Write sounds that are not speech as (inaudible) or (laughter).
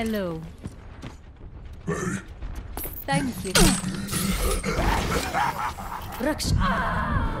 Hello. Hey. Thank you. (laughs) Raksha.